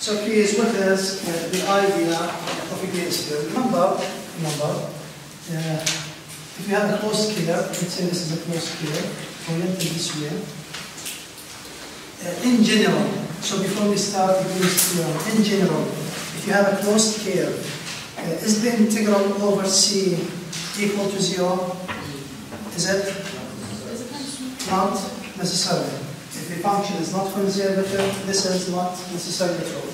So what is uh, the idea of a Green's theorem? Remember, remember, uh, if you have a closed curve, let's say this is a closed curve, oriented this way. Uh, in general, so before we start the green in general, if you have a closed curve, uh, is the integral over c equal to zero? Is it? Not necessarily. If the function is not conservative, this is not necessarily true.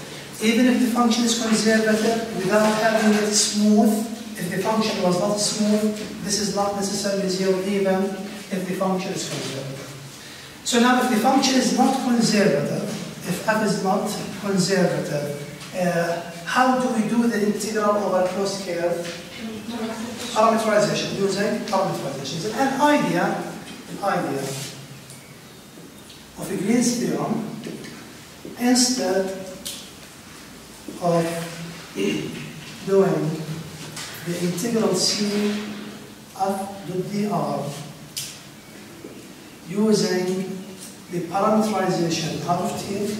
Even if the function is conservative, without having it smooth, if the function was not smooth, this is not necessarily zero even if the function is conservative. So now if the function is not conservative, if f is not conservative, uh, how do we do the integral over closed curve? Parameterization, using parameterization. An idea, an idea of Green's theorem instead of doing the integral c of the dr using the parameterization of t.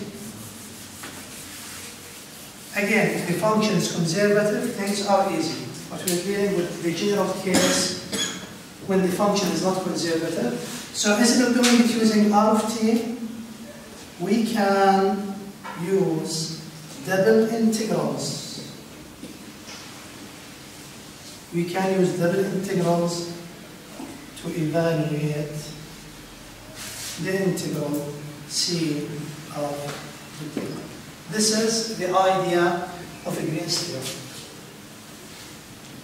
Again, if the function is conservative, things are easy. But we're dealing with the general case when the function is not conservative. So instead of doing it using r of t, we can use double integrals. We can use double integrals to evaluate the integral c of the theta. This is the idea of a Green's theorem.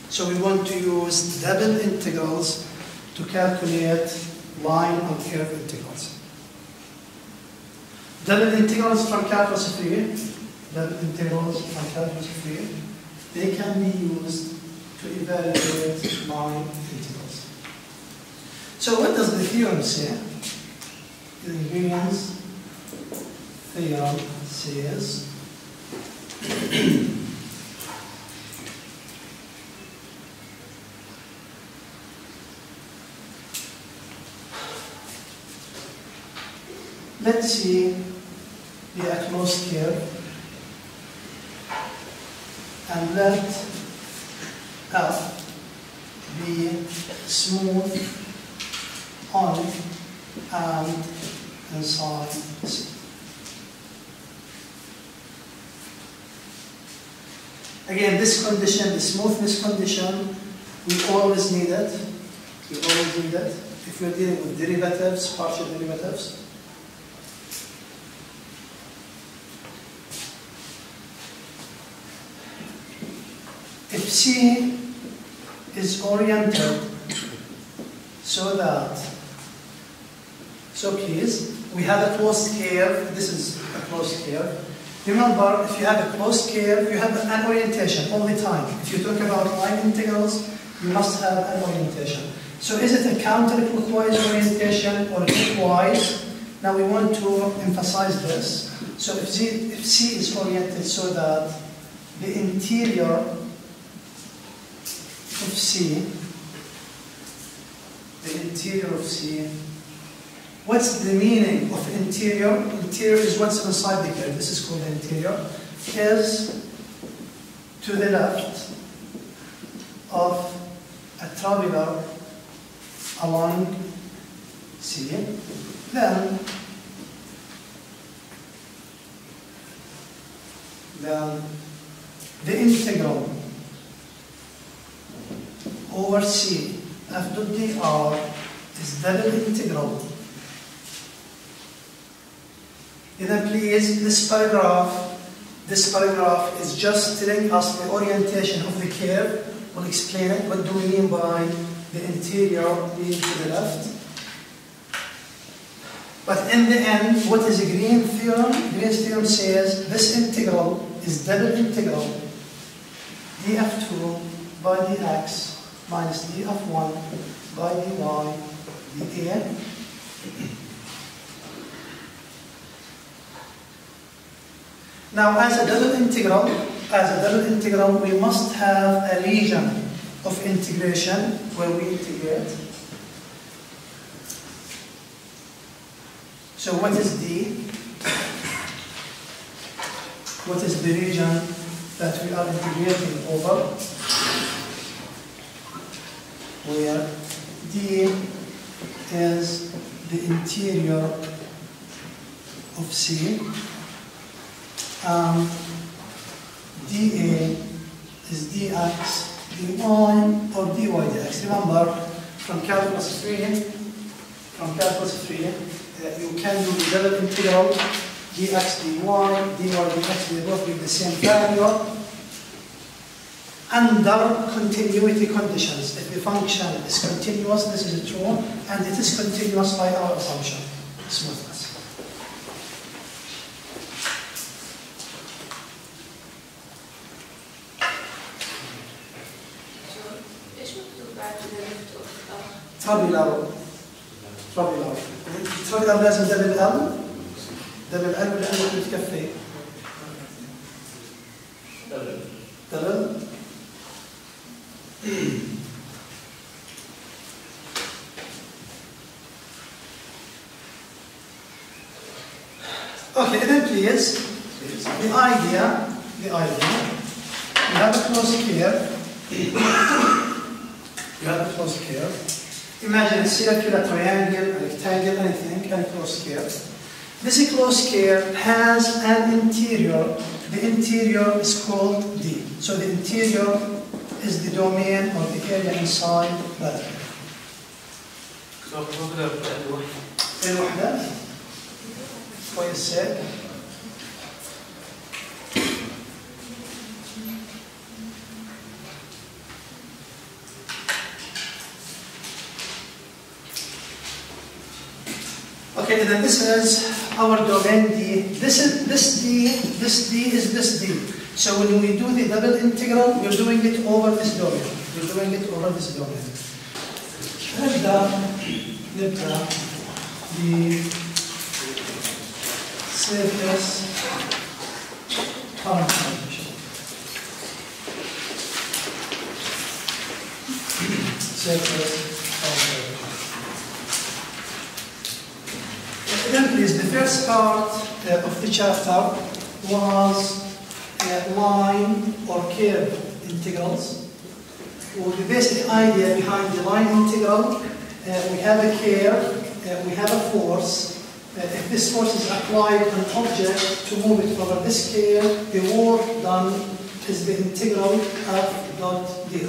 So we want to use double integrals to calculate line and curve integrals. Double integrals from calculus 3, double integrals from calculus 3, they can be used to evaluate line integrals. So what does the theorem say? The Green's theorem says Let's see the atmosphere and let F be smooth on and inside. Again, this condition, the smoothness condition, we always need it. We always need it. If you're dealing with derivatives, partial derivatives, C is oriented so that, so please, we have a closed curve, this is a closed curve. Remember, if you have a closed curve, you have an orientation all the time. If you talk about line integrals, you must have an orientation. So is it a counterclockwise orientation or clockwise? Now we want to emphasize this. So if C, if C is oriented so that the interior of C, the interior of C, what's the meaning of interior? Interior is what's inside the curve. This is called interior. Is to the left of a traveler along C. Then, then the integral over C f dot dr is double integral. Then please, this paragraph, this paragraph is just telling us the orientation of the curve. We'll explain it. What do we mean by the interior being to the left? But in the end, what is a Green theorem? Green's theorem says this integral is double integral df2 by dx minus d of 1 by dy dA. Now, as a double integral, as a double integral, we must have a region of integration where we integrate. So what is d? what is the region that we are integrating over, where D is the interior of C, and dA is dx, dy, or dy dx. Remember, from calculus 3, from calculus 3, uh, you can do the double integral dx dy, dy dx, they both give the same value under continuity conditions. If the function is continuous, this is true, and it is continuous by our assumption, smoothness. ايش مكتوب بعد ليفت اوف تربي الأرض تربي الأرض تربي الأرض لازم دبل ال دبل ال لأنه بتكفي دبل Okay, then please, the idea, the idea, you have a closed curve, you have a closed curve. Imagine a circular triangle, a rectangle, anything, and a closed curve. This closed curve has an interior. The interior is called D. So the interior is the domain or the area inside that curve. الوحدة كويس سير Okay, then this is our domain D. This is this D, this D is this D. So when we do the double integral, we're doing it over this domain. We're doing it over this domain. نبدأ نبدأ ب surface current condition. Surface current condition. Then please, the first part uh, of the chapter was uh, line or curve integrals. Well, the basic idea behind the line integral, uh, we have a curve, uh, we have a force. Uh, if this force is applied on an object to move it over this curve, the work done is the integral of dot dr.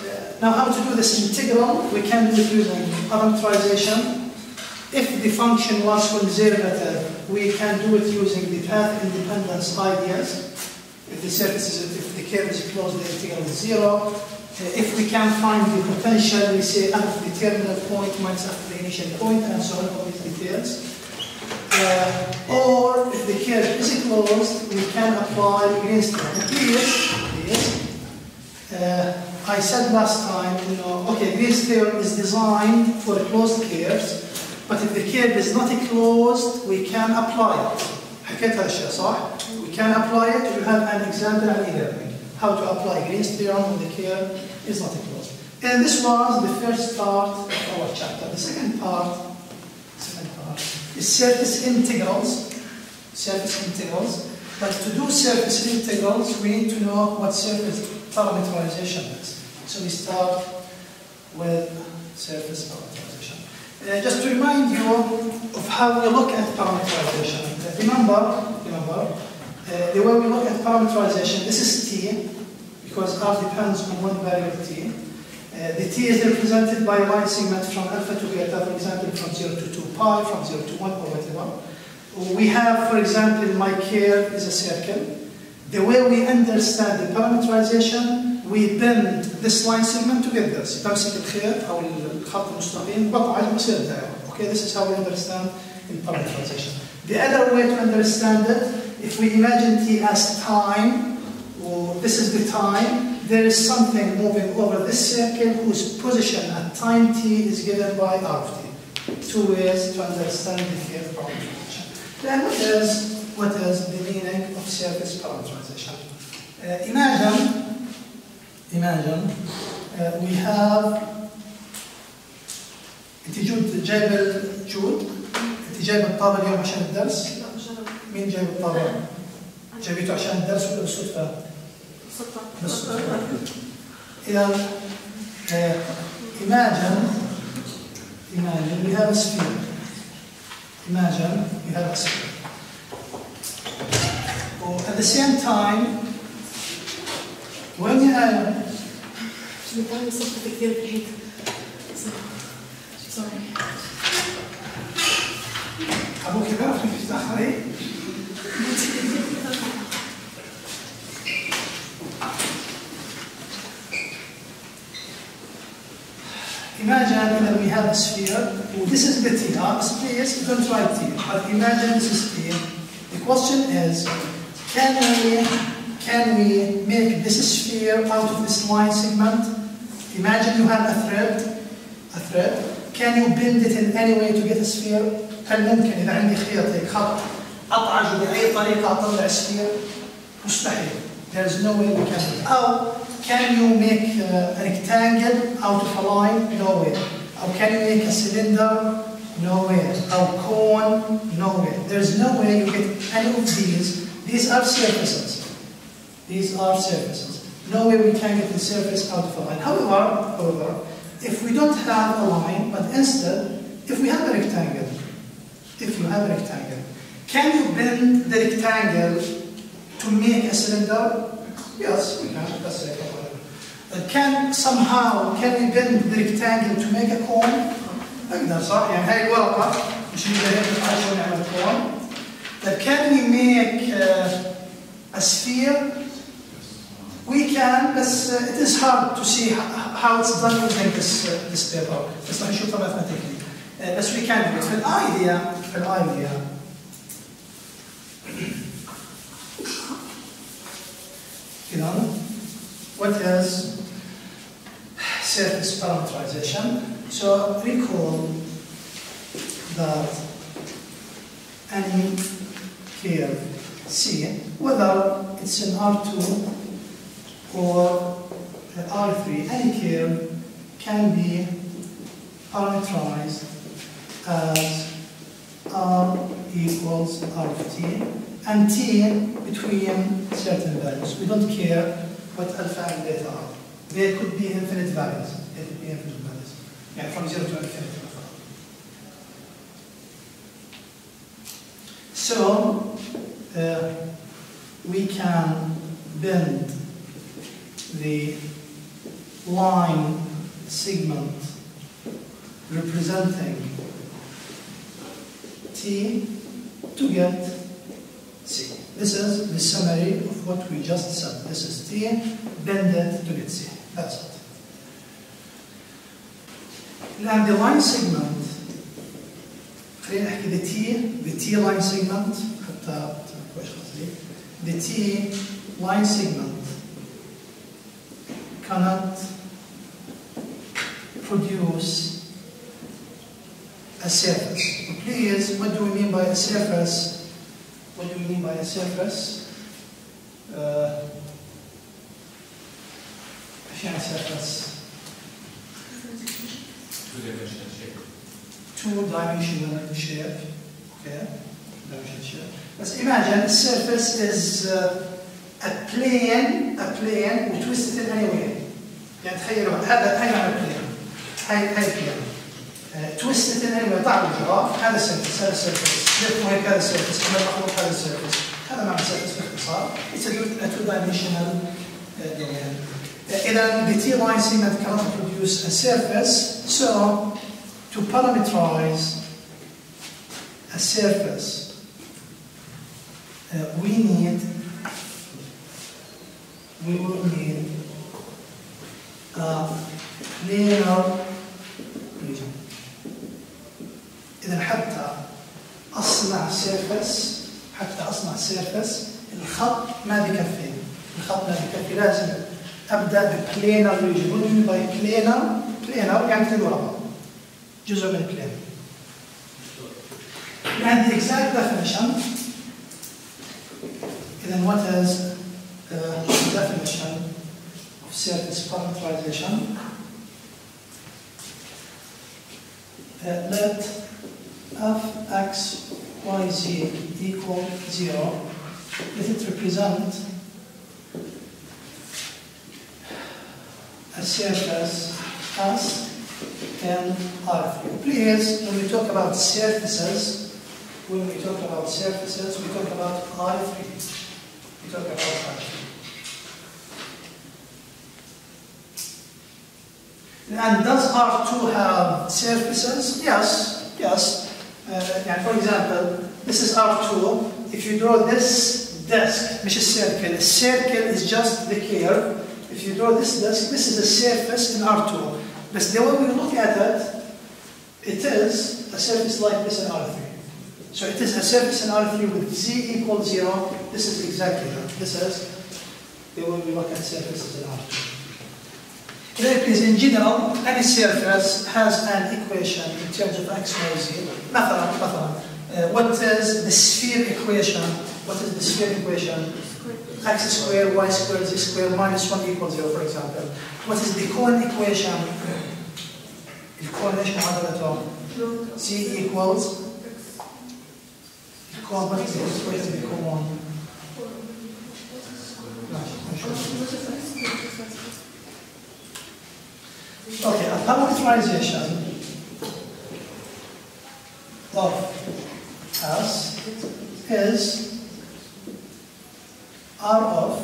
Uh, now, how to do this integral? We can do it using parameterization. If the function was conservative, we can do it using the path independence ideas. If the surface is, if the curve is closed, the integral is zero. Uh, if we can find the potential, we say f of the terminal point minus f of the initial point, and so on, all these details. Uh, or if the curve is closed, we can apply Green's theorem. Please, please. Uh, I said last time, you know, okay, Green's theorem is designed for closed curves, but if the curve is not closed, we can apply it. حكيت هالشيء صح؟ We can apply it. You have an example and e-learning. How to apply Green's theorem when the curve is not closed. And this was the first part of our chapter. The second part, second part is surface integrals. Surface integrals. But to do surface integrals, we need to know what surface parameterization is. So we start with surface parameterization. Uh, just to remind you of how we look at parameterization. Uh, remember, remember, uh, the way we look at parameterization, this is T, because R depends on one variable T. Uh, the T is represented by a line segment from alpha to beta, for example, from 0 to 2 pi, from 0 to 1, or whatever. We have, for example, my curve is a circle. The way we understand the parameterization, we bend this line segment together تمسك الخيط أو الخط المستقيم بقطعة بصير دائرة okay this is how we understand in public transition the other way to understand it if we imagine T as time or this is the time there is something moving over this circle whose position at time t is given by r of t. Two ways to understand the theory of parameterization. Then what is, what is the meaning of surface parameterization? Uh, imagine imagine uh, we have انت جود جايب الجود انت جايب الطابة اليوم عشان الدرس؟ مين جايب الطابة؟ أنا جابيته عشان الدرس ولا بالصدفة؟ صدفة بالصدفة. إذا uh, imagine imagine we have a sphere. Imagine we have a sphere. Oh, at the same time مش بتعمل صدفة كتير في الحيط سوري أبوك؟ Imagine that we have a sphere. This is the T. Huh? So please don't write T. But imagine this is T. The question is, can we can we make this sphere out of this line segment? Imagine you have a thread, a thread. Can you bend it in any way to get a sphere? هل ممكن إذا عندي خيط هيك خط أطعجه بأي طريقة أطلع سفير؟ مستحيل. There is no way we can do it. أو can you make uh, a rectangle out of a line? No way. Or can you make a cylinder? No way. Or cone? No way. There is no way you get any of these. These are surfaces. These are surfaces. No way we can get the surface out of a line. However, however, if we don't have a line, but instead, if we have a rectangle, if you have a rectangle, can you bend the rectangle to make a cylinder? Yes, we can. That's a uh, Can somehow can we bend the rectangle to make a cone? نقدر صح؟ يعني هاي الورقة مش نقدر هيك عشان نعمل كون. But can we make uh, a sphere? We can, but uh, it is hard to see how, how it's done using this, uh, this paper. بس راح نشوفها mathematically. Uh, بس we can do it. في الايديا في الايديا إذا what is surface parameterization? So recall that any curve C, whether it's in R2 or R3, any curve can be parameterized as R equals R of t and t between certain values. We don't care what alpha and beta are. They could be infinite values. They could be infinite values. Yeah, from zero to infinity. So uh, we can bend the line segment representing T to get C. This is the summary of what we just said. This is T, bend it to get C. That's it. Now the line segment خلينا نحكي the T, the T line segment حتى كويس قصدي. The T line segment cannot produce a surface. Please, what do we mean by a surface? What do we mean by a surface? Uh, surface? Two-dimensional shape. Two-dimensional shape. Okay. Two-dimensional shape. Let's imagine a surface is uh, a plane, a plane, we twist it anywhere. يعني تخيلوا هذا هاي معنى plane. هاي هاي plane. تويست it in any way ضع الجراف هذا سيرفس هذا سيرفس لف هيك هذا سيرفس كما المخلوق هذا سيرفس هذا معنى سيرفس باختصار it's a two-dimensional uh, domain. إذا the T-line segment cannot produce a surface, so to parameterize a surface, uh, we need we will need a planar region. إذا حتى أصنع سيرفس حتى أصنع سيرفس الخط ما بكفي الخط ما بكفي لازم أبدأ ببلينر ريجن by planar planar يعني ورا بعض جزء من البلين and the exact definition. then what is surface parameterization uh, let f x y z equal 0 let it represent a surface as in R3. Please, when we talk about surfaces, when we talk about surfaces, we talk about R3. We talk about R3. And does R2 have surfaces? Yes, yes. Uh, for example, this is R2. If you draw this disk, which is circle, a circle is just the curve. If you draw this disk, this is a surface in R2. But the way we look at it, it is a surface like this in R3. So it is a surface in R3 with z equals 0. This is exactly that. This is the way we look at surfaces in R2. Please, in general, any surface has an equation in terms of x, y, z. مثلا, مثلا, uh, what is the sphere equation? What is the sphere equation? x squared, y squared, z squared, minus 1 equals 0, for example. What is the cone equation? الكون ايش معادلته؟ z equals الكون what is the equation الكون؟ ماشي نشوف. Okay, a parameterization of S is R of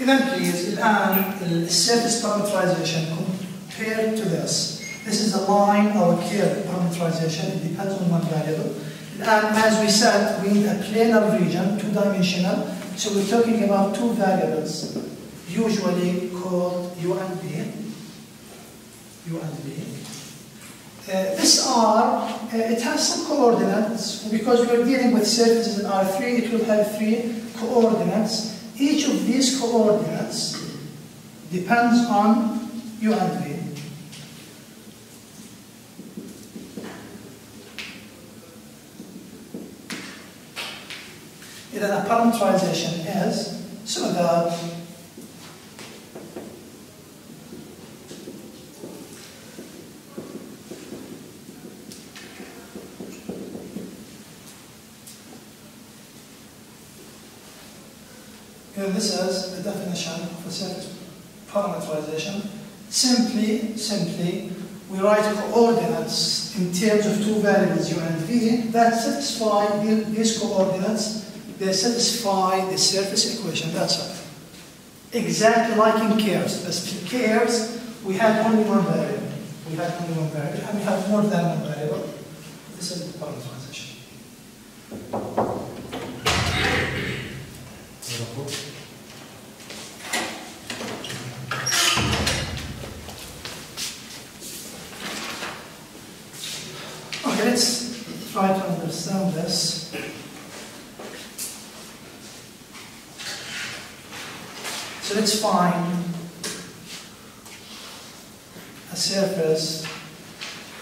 إذا please الآن الsurface parameterization compared to this this is a line or a curve parameterization it depends on one variable الآن as we said we need a planar region two dimensional so we're talking about two variables usually called U and. Uh, this R, uh, it has some coordinates. Because we're dealing with surfaces in R3, it will have three coordinates. Each of these coordinates depends on U and V. Then a parameterization is so that Is the definition of a surface parameterization. Simply, simply, we write coordinates in terms of two variables u and v that satisfy these coordinates. They satisfy the surface equation. That's it. Exactly like in curves. But curves, we have only one variable. We have only one variable, and we have more than one variable. This is the parameterization. Okay, let's try to understand this. So let's find a surface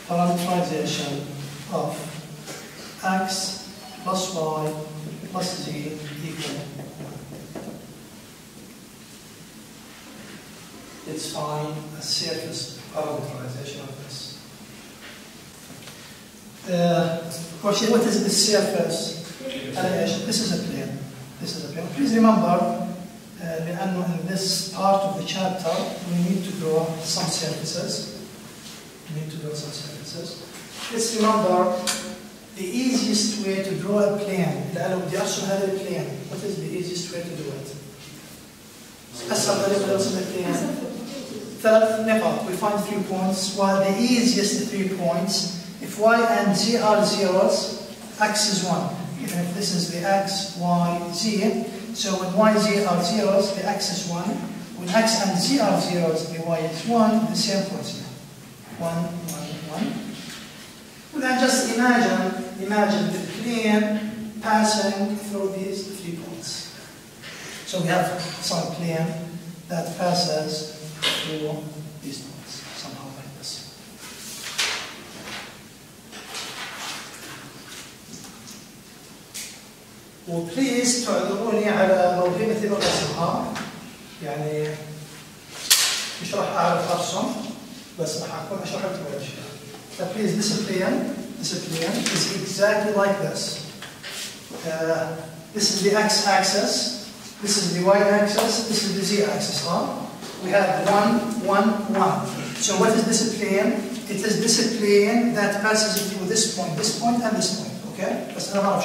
parameterization of x plus y plus z equal. Let's find a surface parameterization of this. Uh, question, what is the surface? أنا إيش؟ This is a plane. This is a plane. Please remember, uh, لأنه in this part of the chapter we need to draw some surfaces. We need to draw some surfaces. Let's remember the easiest way to draw a plane. لأنه بدي أرسم هذا البلين. What is the easiest way to do it? أسهل طريقة لرسم البلين. ثلاث نقاط. We find three points. While the easiest three points, if y and z are zeros, x is 1. Even if this is the x, y, z, so when y, z are zeros, the x is 1. When x and z are zeros, the y is 1, the same points here. 1, 1, 1. And then just imagine, imagine the plane passing through these three points. So we have some plane that passes through these points, somehow like this. وبليز تعذروني على موهبتي الرسم يعني مش راح اعرف ارسم بس راح اكون اشرح لكم الاشياء فبليز ديسبلين this plane is exactly like this. Uh, this is the x-axis, this is the y-axis, this is the z-axis, huh? We have one, one, one. So what is this plane? It is this plane that passes through this point, this point, and this point, okay? بس أنا ما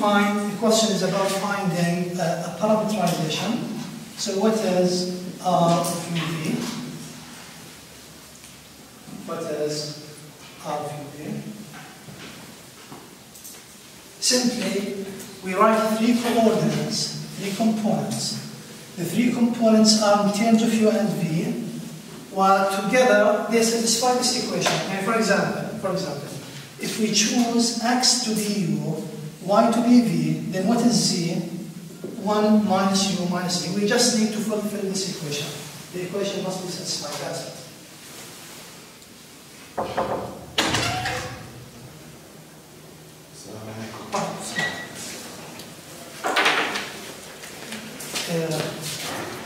Find, the question is about finding a, a parameterization. So what is R of UV? What is R of UV? Simply, we write three coordinates, three components. The three components are in terms of U and V, while together they satisfy this equation. And for example, for example, if we choose x to be u, y to be v, then what is z? 1 minus u minus v. We just need to fulfill this equation. The equation must be satisfied. That's it. آه، آه،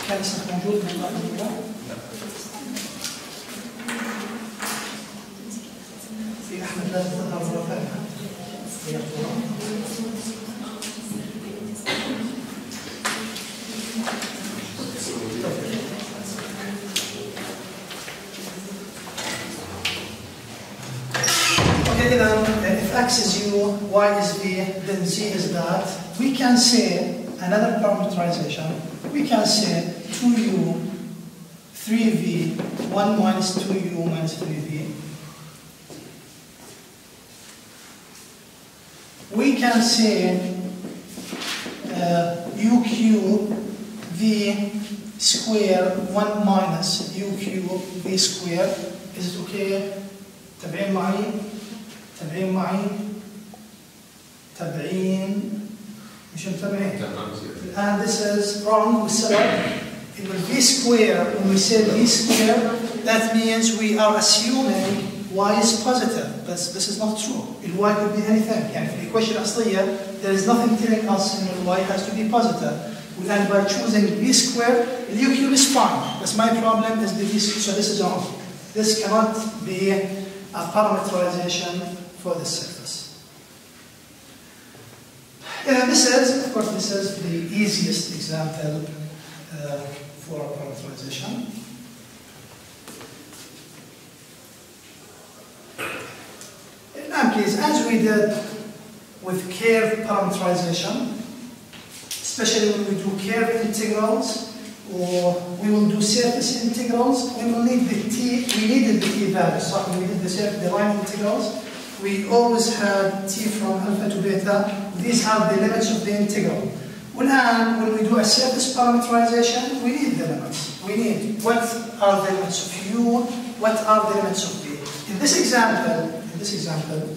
كان اسمك موجود من المرة الأولى؟ في أحمد لازم تظهر مرة ثانية. y is v, then z is that. We can say another parameterization. We can say 2u, 3v, 1 minus 2u minus 3v. We can say uh, uq v square 1 minus uq v square. Is it okay? تابعين معي؟ تابعين معي؟ تابعين مش متابعين؟ And this is wrong with setup. It will v square, when we say v square, that means we are assuming y is positive. But this is not true. The y could be anything. يعني في الإيكويشن الأصلية, there is nothing telling us that y has to be positive. And by choosing v square, the uq is fine. But my problem is the v square, so this is wrong. This cannot be a parameterization for the surface. Yeah, this is, of course, this is the easiest example uh, for a parameterization. Now, please, as we did with curve parameterization, especially when we do curve integrals, or we will do surface integrals, we will need the t, we needed the t values. So we did the, surface, the line integrals, we always had t from alpha to beta. These are the limits of the integral. When, when we do a surface parameterization, we need the limits. We need what are the limits of u, what are the limits of v. In this example, in this example,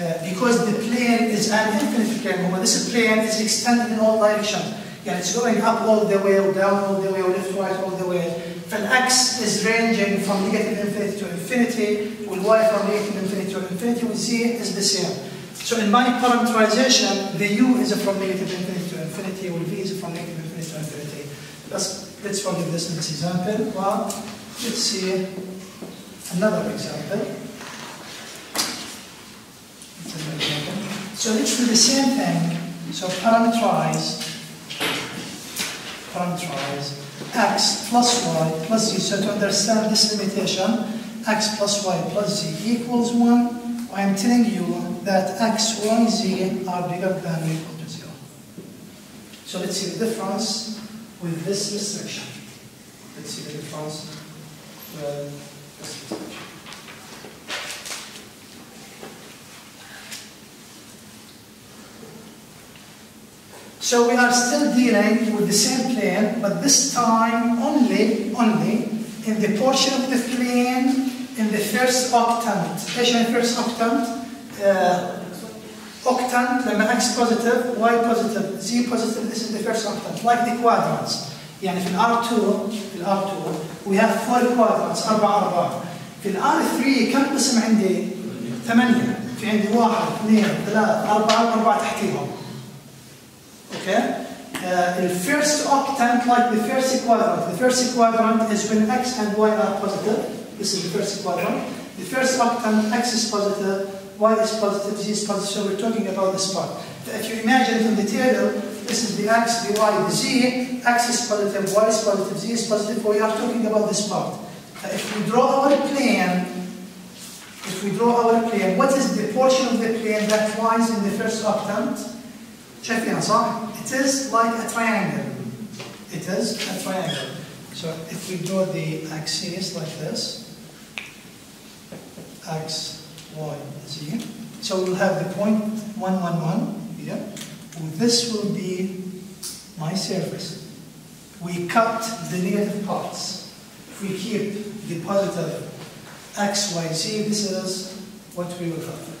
uh, because the plane is an infinite plane, but this plane is extended in all directions. يعني it's going up all the way or down all the way or left right all the way. فالx is ranging from negative infinity to infinity, والy from negative infinity to infinity, with z is the same. So in my parameterization, the u is from negative infinity to infinity, or v is from negative infinity to infinity. Let's, let's forget this in this example. Well, let's see another example. Another example. So let's do the same thing. So parameterize parameterize x plus y plus z. So to understand this limitation, x plus y plus z equals 1. I am telling you that x, y, z are bigger than or equal to 0. So let's see the difference with this restriction. Let's see the difference with this restriction. So we are still dealing with the same plane, but this time only, only in the portion of the plane in the first octant. ايش يعني first octant? Uh, octant لما x positive, y positive, z positive, this is the first octant, like the quadrants. يعني في الار 2 في الار 2 we have four quadrants اربع ارباع في الار 3 كم قسم عندي؟ ثمانية في عندي واحد اثنين ثلاث أربعة أربعة تحتيهم Okay? Uh, the first octant, like the first quadrant, the first quadrant is when x and y are positive. This is the first quadrant. The first octant, x is positive, y is positive, z is positive. So we're talking about this part. If you imagine from the table, this is the x, the y, the z. x is positive, y is positive, z is positive. We are talking about this part. Uh, if we draw our plane, if we draw our plane, what is the portion of the plane that lies in the first octant? شايفينها صح؟ It is like a triangle. It is a triangle. So if we draw the axes like this, x, y, z. So we'll have the point 111 here. This will be my surface. We cut the negative parts. If we keep the positive x, y, z, this is what we will have.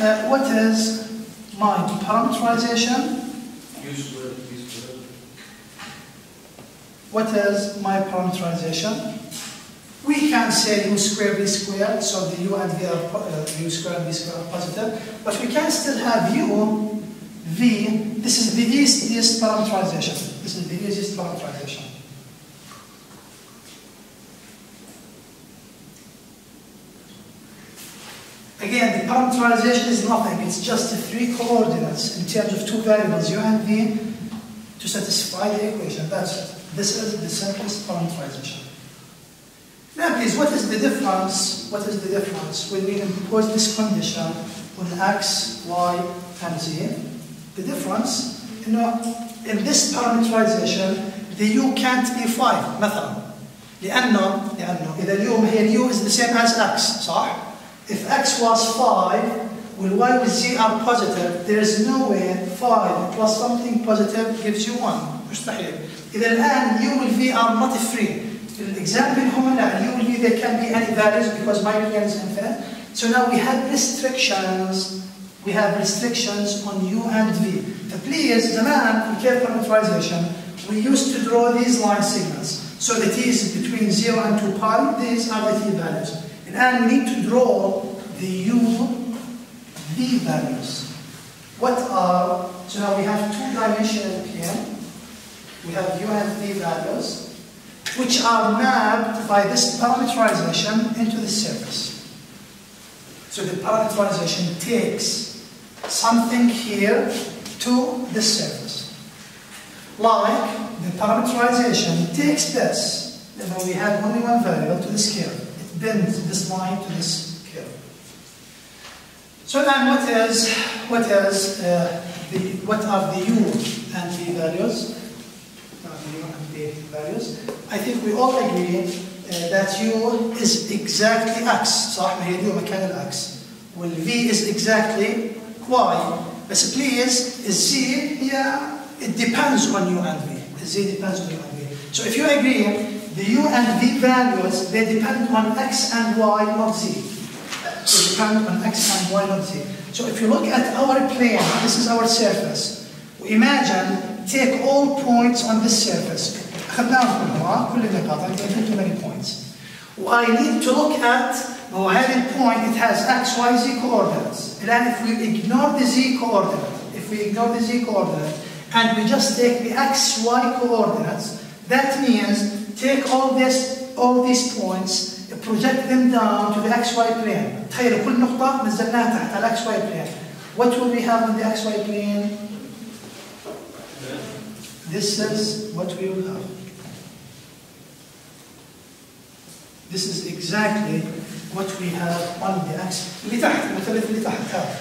Uh, what is my parameterization? U squared, V squared. What is my parameterization? We can say u squared, v squared, so the u and v are uh, u squared and v squared are positive, but we can still have u, v, this is the easiest parameterization. This is the easiest parameterization. Again, the parameterization is nothing, it's just the three coordinates in terms of two variables, u and v, to satisfy the equation. That's it. This is the simplest parameterization. Now please, what is the difference, what is the difference when we impose this condition on x, y, and z? The difference, you know, in this parameterization, the u can't be 5 مثلا لأنه لأنه إذا اليوم هي اليو is the same as x صح؟ if x was 5, when y with z are positive, there is no way 5 plus something positive gives you 1 مستحيل إذا الآن u and v are not free الإكزامبل هم لا u will be there can be any values because my plan is infinite. So now we have restrictions. We have restrictions on u and v. The please, the man, in cave parameterization. We used to draw these line segments. So the t is between 0 and 2 pi. These are the t values. And I we need to draw the U, V values. What are, so now we have two-dimensional plane. We have U and V values, which are mapped by this parameterization into the surface. So the parameterization takes something here to the surface. Like the parameterization takes this, and we have only one variable to the scale It bends this line to this curve. So then what is, what is, uh, the, what are the u and v values? Uh, the u and v values. I think we all agree uh, that u is exactly x صح ما هي اليو مكان الاكس وال v is exactly y بس please z هي it depends on u and v z depends on u and v so if you agree the u and v values they depend on x and y not z they depend on x and y not z so if you look at our plane this is our surface imagine take all points on this surface اخذناهم كلهم ها؟ كل النقاط I gave you too many points I need to look at ما هو هذه البوينت it has x, y, z coordinates الآن if we ignore the z coordinate if we ignore the z coordinate and we just take the x, y coordinates that means take all this all these points project them down to the xy plane تخيلوا كل نقطة نزلناها تحت ال xy plane what will we have on the xy plane this is what we will have This is exactly what we have on the axis. اللي تحت المثلث اللي تحت هذا.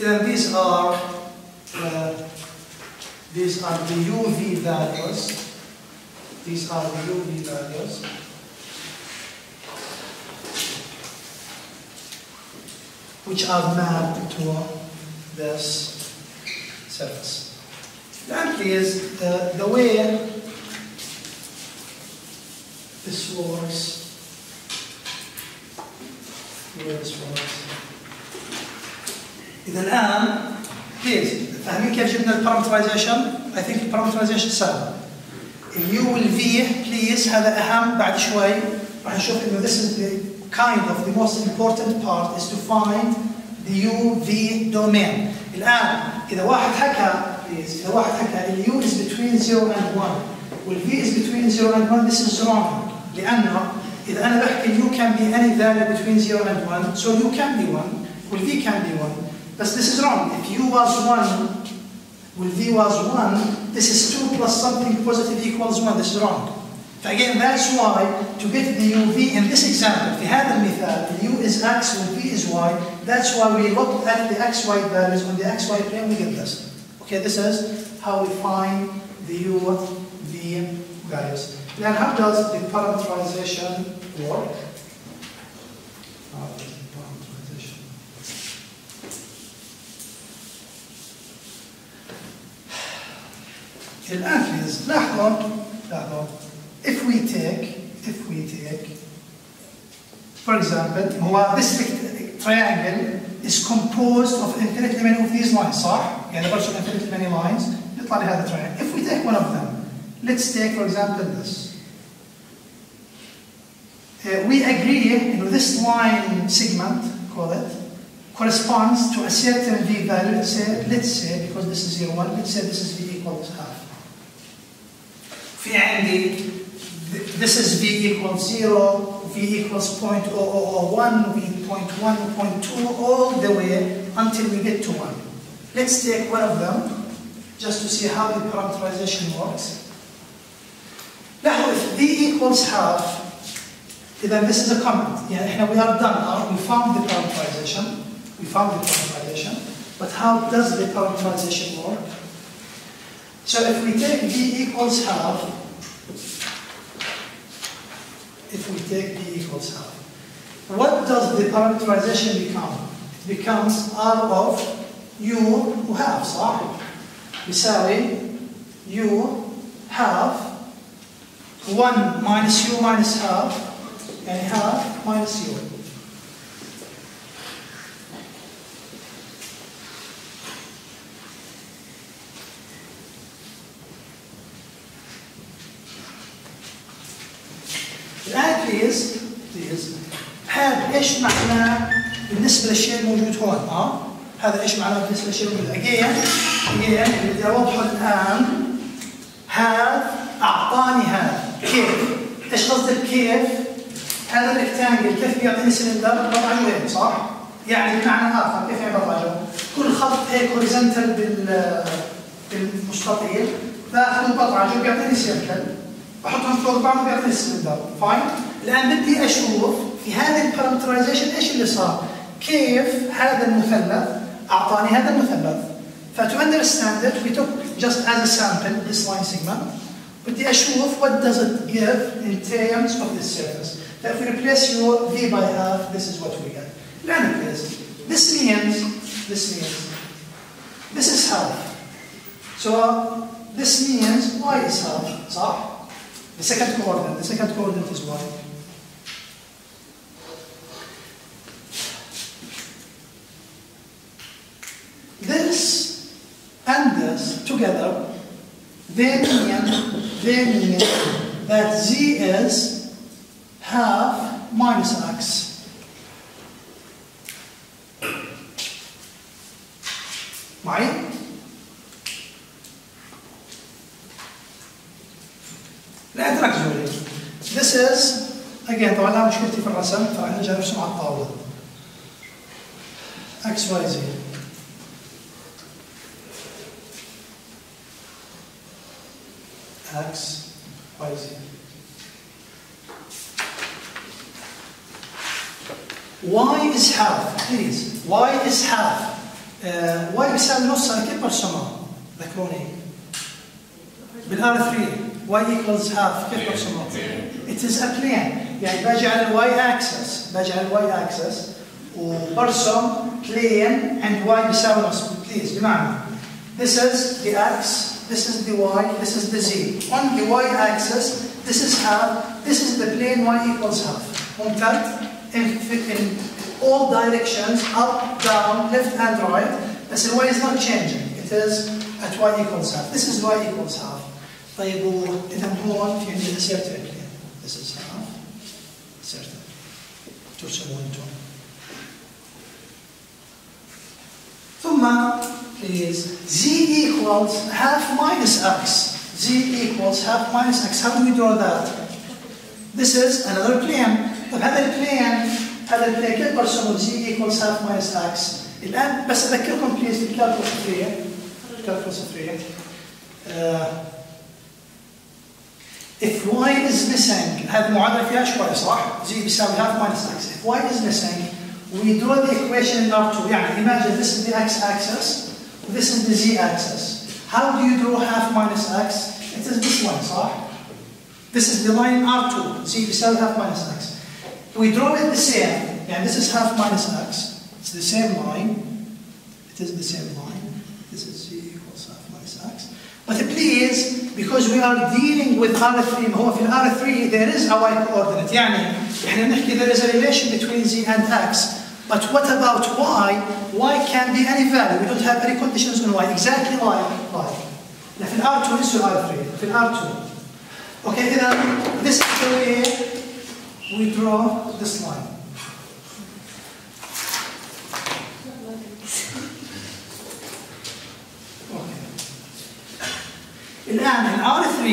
Then these are uh, these are the UV values. These are the UV values. which are mapped to this surface. That is uh, the way this works الآن please فاهمين كيف جبنا البارامترايزيشن؟ I think البارامترايزيشن سهل. اليو والفي بليز هذا أهم بعد شوي راح نشوف إنه this is the kind of the most important part is to find the U V domain. الآن إذا واحد حكى please إذا واحد حكى ال U is between 0 and 1 وال V is between 0 and 1 this is wrong لأنه إذا أنا بحكي U can be any value between 0 and 1 so U can be 1 وال V can be 1 but this is wrong if U was 1 well, v was 1, this is 2 plus something positive equals 1, this is wrong. Again, that's why to get the uv in this example, في هذا المثال, the u is x and v is y, that's why we looked at the xy values on the xy plane, we get this. Okay, this is how we find the u, v values. Then how does the parameterization work? الآن please لاحظوا لاحظوا if we take if we take for example هو this triangle is composed of infinitely many of these lines صح؟ يعني برسم infinitely many lines يطلع لي هذا triangle if we take one of them let's take for example this Uh, we agree you know, this line segment call it corresponds to a certain v value let's say let's say because this is 0 1 let's say this is v equals half في عندي this is v equals 0, v equals 0.0001, v 0.1, 0.2, all the way until we get to 1. Let's take one of them just to see how the parameterization works. Now if v equals half, then this is a comment. Yeah, احنا we are done now, we found the parameterization, we found the parameterization, but how does the parameterization work? So if we take v equals half, if we take v equals half, what does the parameterization become? It becomes r of u وhalf صح؟ يساوي u half 1 minus u minus half يعني half minus u بليز بليز هذا إيش معناه بالنسبة للشيء الموجود هون؟ آه؟ هذا إيش معناه بالنسبة للشيء الموجود؟ Again again اللي بدي اوضحه الآن هذا أعطاني هذا. كيف؟ إيش قصدي بكيف هذا الريكتانجل كيف بيعطيني سلندر بضعه وين صح؟ يعني بمعنى آخر كيف يعني بضعه؟ كل خط هيك هوريزونتال بال بالمستطيل باخذ بضعه بيعطيني سيركل بحطهم فوق بعض بيعطيني السلندر فاين الان بدي أشوف في هذه البارامترايزيشن إيش اللي صار كيف هذا المثلث اعطاني هذا المثلث ف to understand it we took just as a sample this line segment بدي أشوف what does it give in terms of this surface if we replace your v by half this is what we get الان this means this means this is half so this means y is half صح The second coordinate, the second coordinate is y. together, they mean, they mean that z is half minus x. معي؟ لا تركزوا لي. This is again طبعا لا مشكلتي في الرسم فانا جاي ارسم على الطاوله. X Y Z. X Y Z. Y is half, please. Y is half. Uh, y بيساوي نص انا كيف برسمها؟ ذكروني. بالار 3 y equals half كيف برسمها؟ It is a plane يعني باجي على الواي اكسس باجي على الواي اكسس وبرسم بلين عند واي بيساوي نص بليز بمعنى this is the x this is the y this is the z on the y axis this is half this is the plane y equals half ممتاز in, in all directions up down left and right بس ال y is not changing it is at y equals half this is y equals half طيب إذا هون في عندي certain plane this is half certain ترسمون انتم ثم please z equals half minus x z equals half minus x how do we draw that this is another plane طب هذا البلين هذا البلين كيف برسمه z equals half minus x الان بس اذكركم بليز بالكالكولس 3 بالكالكولس 3 uh, if y is missing هذه المعادله فيها شويه صح؟ z بيساوي half minus x if y is missing we draw the equation in R2 يعني imagine this is the x axis this is the z axis how do you draw half minus x it is this one صح this is the line R2 z بيساوي half minus x we draw it the same يعني this is half minus x it's the same line it is the same line this is z equals half minus x but please because we are dealing with R3 ما هو في ال R3 there is a y coordinate يعني احنا بنحكي there is a relation between z and x but what about y? y can be any value we don't have any conditions on y exactly like y لا في ال R2 نسوا ال R3 في ال R2 okay إذا this is the way we draw this line okay الآن in R3,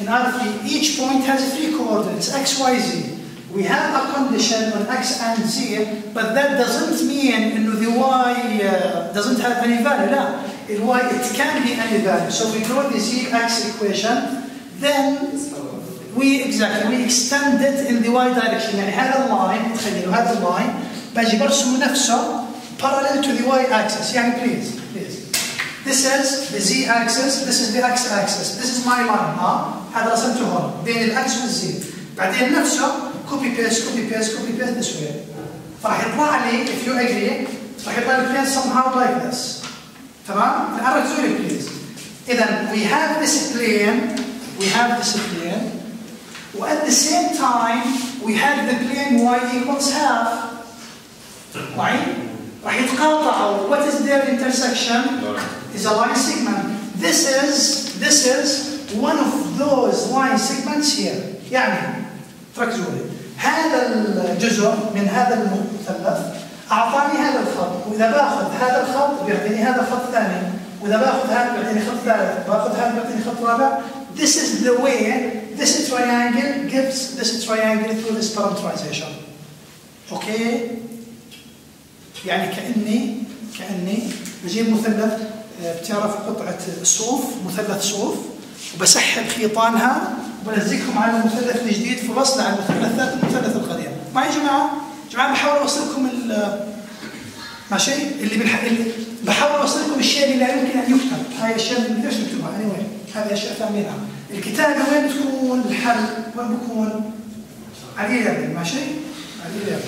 in R3, each point has three coordinates, x, y, z. We have a condition on x and z, but that doesn't mean إنه the y uh, doesn't have any value. لا, the y it can be any value. So we draw the z x equation, then we exactly we extend it in the y direction. يعني هذا اللاين تخيلوا هذا اللاين باجي برسمه نفسه parallel to the y axis. يعني please, please. This is the z axis, this is the x axis. This is my line ها هذا رسمته هون بين الاكس والزي. بعدين نفسه كوبي بيست كوبي بيست كوبي بيست this way. فراح يطلع لي if you agree راح يطلع لي plane somehow like this. تمام؟ الان ركزوا لي please. اذا we have this plane we have this plane و at the same time we have the plane y equals half. right? راح يتقاطعوا what is their intersection is a line segment this is this is one of those line segments here يعني ركزوا لي هذا الجزء من هذا المثلث أعطاني هذا الخط وإذا باخذ هذا الخط بيعطيني هذا خط ثاني وإذا باخذ هذا بيعطيني خط ثالث باخذ هذا بيعطيني خط رابع. This is the way this triangle gives this triangle through this parameterization. Okay? يعني كاني كأني بجيب مثلث بتعرف قطعة صوف مثلث صوف وبسحب خيطانها وبلزقهم على المثلث الجديد فبصنع المثلثات المثلث القديم معي جماعة؟ جماعة بحاول اوصل لكم ماشي؟ اللي, بنح... اللي بحاول اوصل لكم الشيء اللي لا يمكن أن يكتب. هاي الأشياء اللي بدناش نكتبها اني anyway. هذه أشياء فاهمينها الكتابة وين بتكون الحل وين بكون؟ على اليمين ماشي؟ على اليمين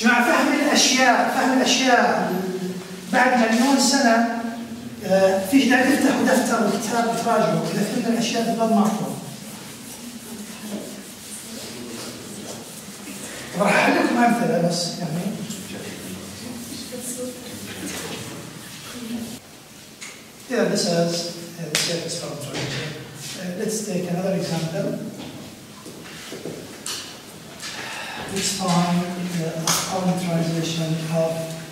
جماعة فهم الأشياء فهم الأشياء. بعد مليون سنة آه، فيش داعي تفتحوا دفتر وكتاب تراجعوا إذا فهمنا الأشياء تضل معكم راح أحل لكم أمثلة بس يعني Yeah, this is uh, the surface from uh, Let's take another example. This time, the parameterization of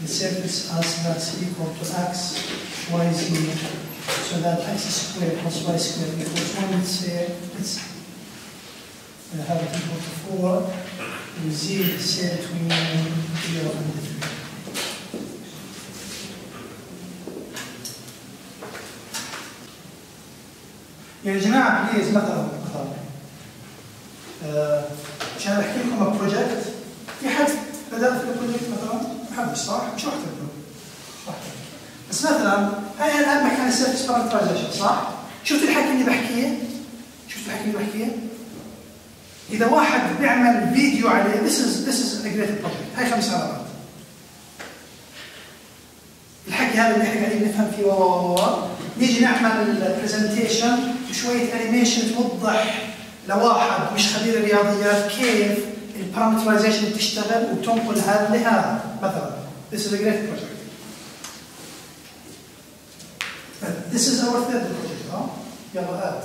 the surface as that's equal to x, y, z, so that x squared plus y squared equals 1. Let's say, let's uh, have it equal to 4, and z is say between 0 and 3. يا جماعة بليز مثلا ما حدش صح؟ مش راح تبدو. بس مثلا هاي الآن بحكي عن السيرفيس بارامترايزيشن صح؟ شفت الحكي اللي بحكيه؟ شفت الحكي اللي بحكيه؟ إذا واحد بيعمل فيديو عليه this is this is great project هاي خمس علامات الحكي هذا اللي إحنا قاعدين نفهم فيه و و و نيجي نعمل برزنتيشن وشويه انيميشن توضح لواحد مش خبير رياضيات كيف البارامترايزيشن بتشتغل وتنقل هذا لهذا مثلا this is a great project But this is our third project ها يلا هات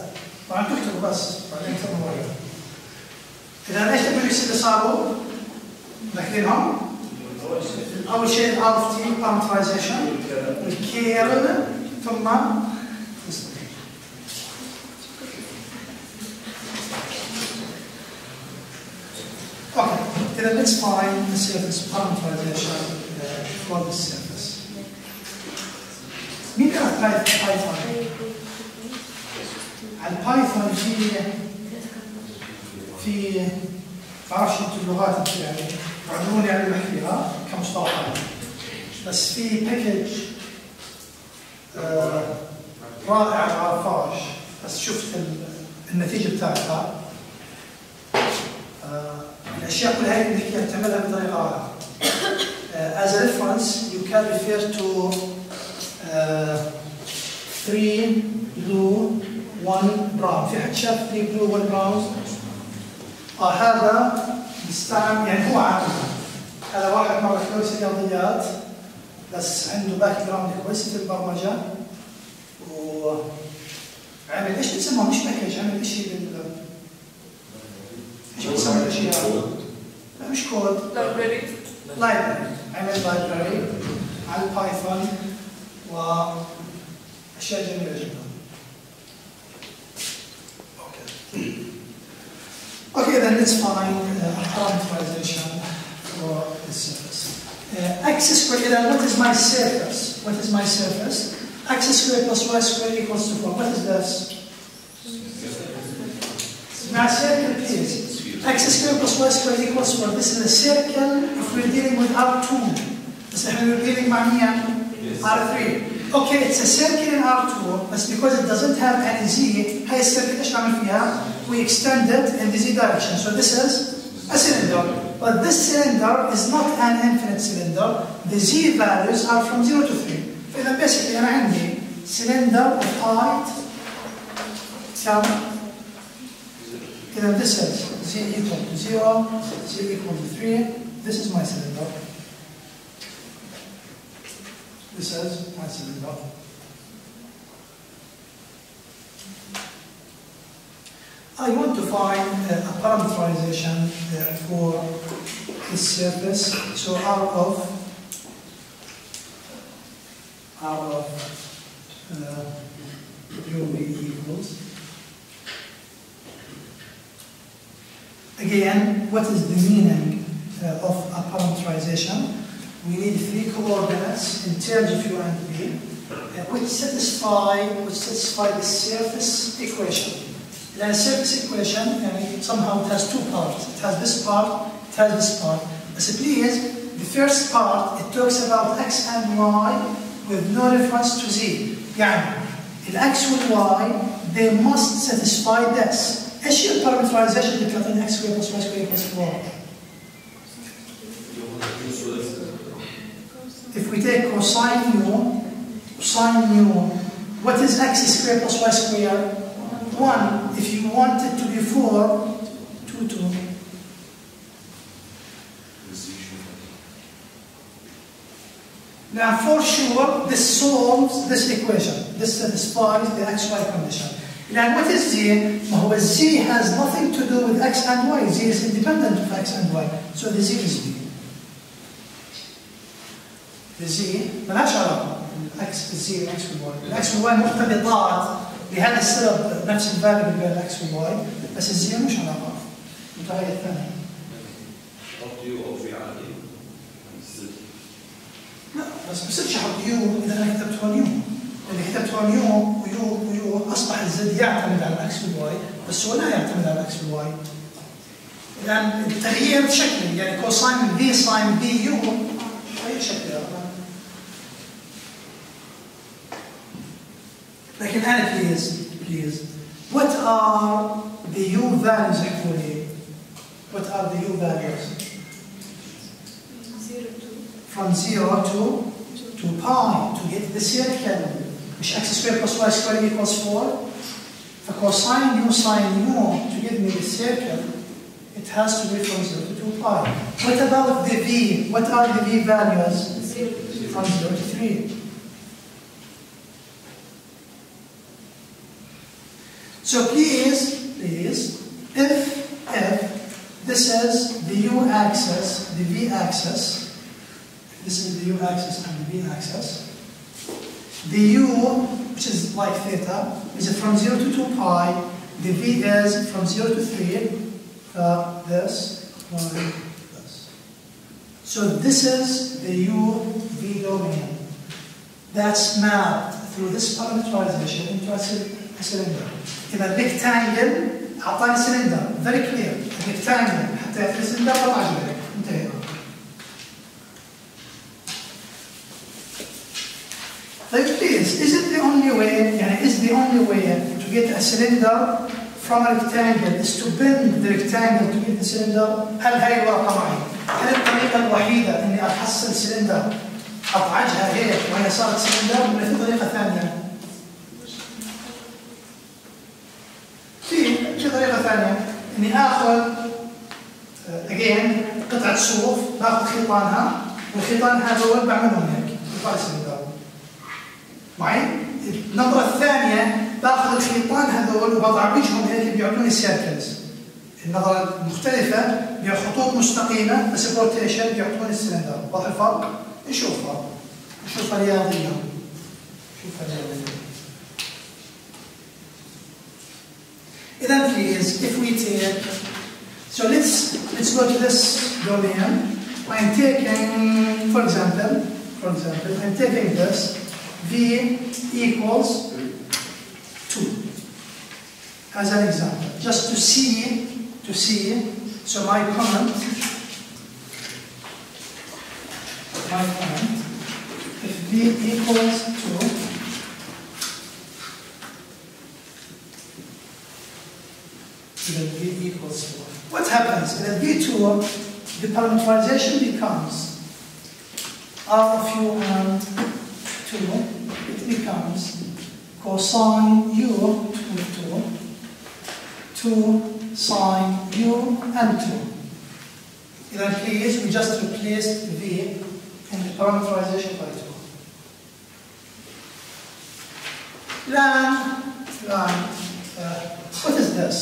طبعا تكتبوا بس بعدين تكتبوا ورقه اذا ايش البروجكتس اللي صاروا؟ ذاكرينهم؟ اول شيء الار اف تي بارامترايزيشن الكيرل ثم Okay, then let's find the surface parameterization uh, for the surface. مين بيعرف بايثون؟ على البايثون في في بعرفش أنتم اللغات يعني تعلموني يعني بحكيها كمصطلحات بس في باكج آه رائع ما بعرفهاش بس شفت ال- النتيجة بتاعتها آه الأشياء كلها اللي بنحكيها بتعملها بطريقة رائعه as a reference you can refer to uh, 3 blue 1 brown. في حد شاف 3 blue 1 brown? آه هذا بيستعمل يعني هو عامل هذا واحد مرة كويس رياضيات بس عنده باك جراوند كويس في البرمجة. وعمل إيش بتسموه مش باكج عمل شيء بال إيش بتسمى؟ الاشياء؟ لا مش كود لايبراري لايبرري عمل لايبرري على البايثون واشياء جميله جدا أوكي Okay, then let's find uh, parameterization for the surface. Uh, x squared, then what is my surface? What is my surface? x squared plus y squared equals to 4. What is this? My circle, please. x squared plus y squared equals 4. This is a circle if we're dealing with R2. This is we're dealing مع مين? R3. Okay, it's a circle in R2, but because it doesn't have any z, هاي السيركل ايش نعمل فيها؟ We extend it in the z direction. So this is a cylinder. But this cylinder is not an infinite cylinder. The z values are from 0 to 3. فإذا basically أنا عندي cylinder of height كم؟ إذا this is z equal to 0, z equal to 3. This is my cylinder. This is my cylinder. I want to find uh, a parameterization uh, for this surface. So out of out of uh, u v equals. Again, what is the meaning uh, of a parameterization? We need three coordinates in terms of u and v, uh, which satisfy which satisfy the surface equation. The surface equation, and somehow it has two parts. It has this part, it has this part. As please, the first part, it talks about x and y with no reference to z. يعني الاكس والواي they must satisfy this. Is your a parameterization declared x squared plus y squared equals plus 4? If we take cosine mu, sine mu, what is x squared plus y squared? 1. If you want it to be 4, 2, 2. Now for sure, this solves this equation. This satisfies the xy condition. Now, what is z? Well, z has nothing to do with x and y. z is independent of x and y. So the z is v. The z ملهاش علاقة الاكس الزي الاكس والواي الاكس والواي مرتبطات لهذا السبب نفس الفاليو بين الاكس والواي بس الزي مش علاقة متغير ثاني لا بس ما بصيرش أحط يو اذا أنا كتبت هون يو اذا كتبت هون يو أصبح الزد يعتمد على الاكس والواي بس هو لا يعتمد على الاكس والواي لأن التغيير شكلي يعني كوساين في ساين في يو أي شكل. لكن أنا بليز بليز what are the u values What are the u values? Zero to From 0 to, to pi to get the circle. which x squared plus y squared equals 4. For cosine u sine u to give me the circle, it has to be from 0 to 2 pi. What about the v? What are the v values? From 0 to 3. So please, please, if, if this is the u-axis, the v-axis, this is the u-axis and the v-axis, the u, which is like theta, is from 0 to 2 pi, the v is from 0 to 3, uh, this, like this. So this is the u v domain. That's mapped through this parameterization into a, cyl- a cylinder. إذا rectangle أعطاني cylinder very clear rectangle حتى يعطي cylinder طلع جبلك انتهينا. طيب please is it the only way يعني is the only way to get a cylinder from a rectangle is to bend the rectangle to get the cylinder هل هاي الورقة معي؟ هل الطريقة الوحيدة إني أحصل سلندر أطعجها هيك وهي صارت سلندر ولا في طريقة ثانية؟ في في طريقة ثانية إني آخذ أجين قطعة صوف باخذ خيطانها والخيطان هذول بعملهم هيك يطلع سلندر معي؟ النظرة الثانية بأخذ الخيطان هذول وبضعبجهم هيك بيعطوني سيركلز النظرة المختلفة بخطوط مستقيمة بس بروتيشن بيعطوني السلندر. واضح الفرق؟ نشوفها نشوفها رياضيا نشوفها رياضيا إذا please if we take so let's let's go to this domain. I'm taking for example for example I'm taking this. V equals 2 as an example just to see to see so my comment my comment if V equals 2 then V equals 4. What happens? In V2, the parameterization becomes R of u and 2, it becomes cosine u 2, 2, 2 sine u and 2. In that case, we just replace v in the parameterization by 2. Then, then uh, what is this?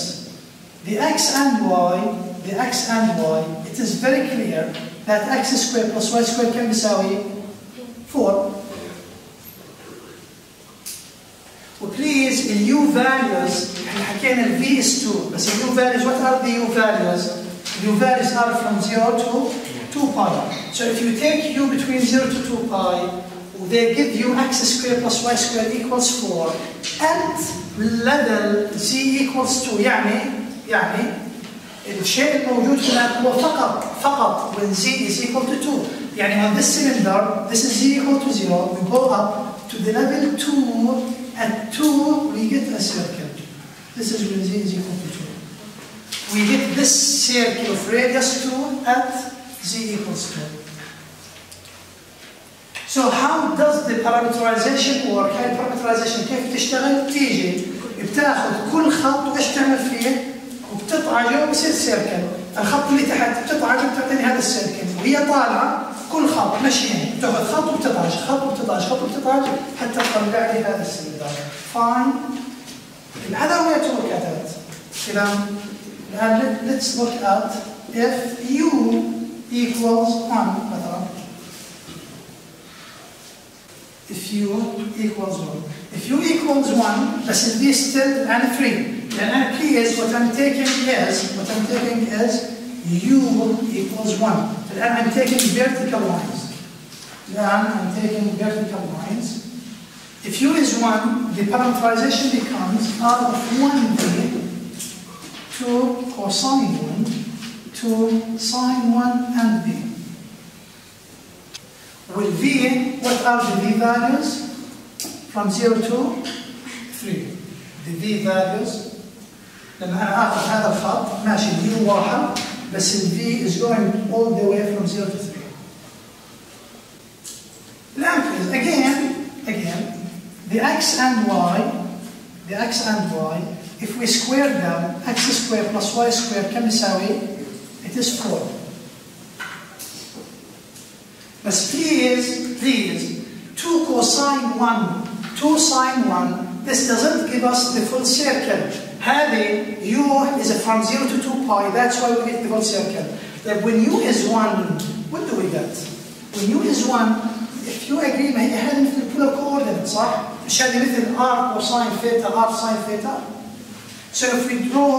The x and y, the x and y, it is very clear that x squared plus y squared can be 4 وبليز ال u values احنا حكينا ال v is 2 بس ال u values what are the u values؟ The u values are from 0 to 2 pi. So if you take u between 0 to 2 pi they give you x squared plus y squared equals 4 at level z equals 2 يعني يعني الشيء الموجود هنا هو فقط فقط when z is equal to 2 يعني on this cylinder this is z equal to 0 we go up to the level 2 at 2 we get a circle this is when z is equal to 2 we get this circle of radius 2 at z equals 2 So how does the parameterization work؟ هاي البارامترايزيشن كيف تشتغل؟ تيجي بتاخذ كل خط وايش تعمل فيه؟ وبتطعجه وبصير سيركل، الخط اللي تحت بتطعجه بتعطيني هذا السيركل، وهي طالعة كل خط ماشي يعني تاخذ خطوه بتطعش خطوه بتطعش خطوه بتطعش حتى تطلع لي هذا السيلندر فاين الاذر وي تو لوك ات الآن ليتس لوك ات اف يو ايكوالز 1 مثلا. If u equals 1 if u equals 1 بس ال دي ستيل أنا فري لأن أنا كي از وات ام تيكينج از وات ام تيكينج از u equals 1 Then I'm taking vertical lines. Then I'm taking vertical lines. If u is 1, the parameterization becomes r of 1v to cosine 1 to sine 1 and v. With V, what are the V values? From 0 to 3. The V values لما أنا آخذ هذا الخط ماشي اليو واحد بس ال V is going all the way from 0 to 3 الامبلز again again the x and y the x and y if we square them x square plus y square كم يساوي it is 4 بس please please 2 cosine 1 2 sine 1 this doesn't give us the full circle هذه u is from 0 to 2 pi that's why we get the full circle that when u is 1 what do we get when u is 1 if you agree ما هي هذه مثل البولار coordinate صح مش هذه مثل r cosine theta r sine theta so if we draw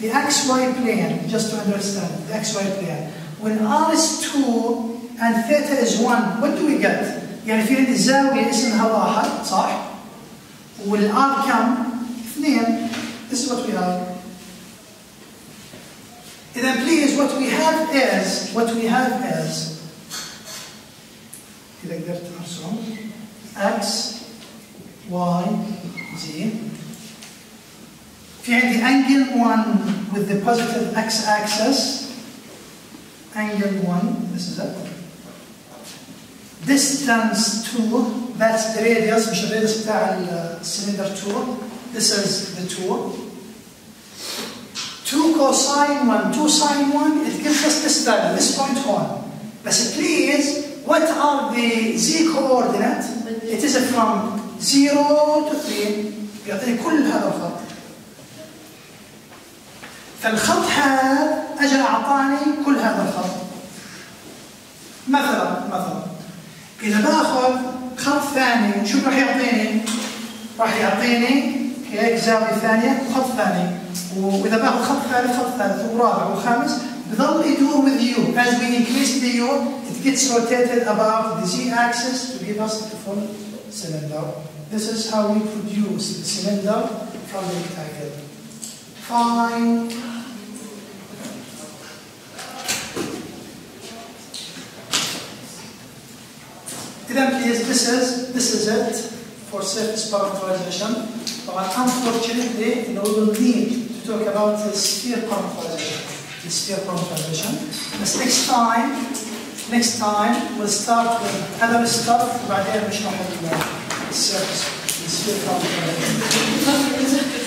the xy plane just to understand the xy plane when r is 2 and theta is 1 what do we get يعني في عندي زاوية اسمها واحد صح والآر كم؟ اثنين This is what we have. And then please, what we have is, what we have is, إذا قدرت أرسم x, y, z. في عندي angle 1 with the positive x axis. Angle 1, this is it. Distance 2, that's the radius, مش الراديوس بتاع السلندر 2. This is the 2. 2 cosine 1, 2 sine 1, it gives us this value, this point 1. But please, what are the z coordinate? It is from 0 to 3. يعطيني كل هذا الخط. فالخط هذا اجى اعطاني كل هذا الخط. مثلا مثلا اذا باخذ خط ثاني شو راح يعطيني؟ راح يعطيني زاويه ثانية وخط ثاني واذا باخذ خط ثالث خط ثالث ورابع وخامس بضل يدور with u as we increase the u it gets rotated about the z axis to give us the full cylinder this is how we produce the cylinder from the rectangle fine then please this is this is it for surface parameterization but unfortunately you know, we will need to talk about the sphere parameterization the sphere parameterization but next time next time we'll start with other stuff وبعدين نشرح ال- الsurface the sphere parameterization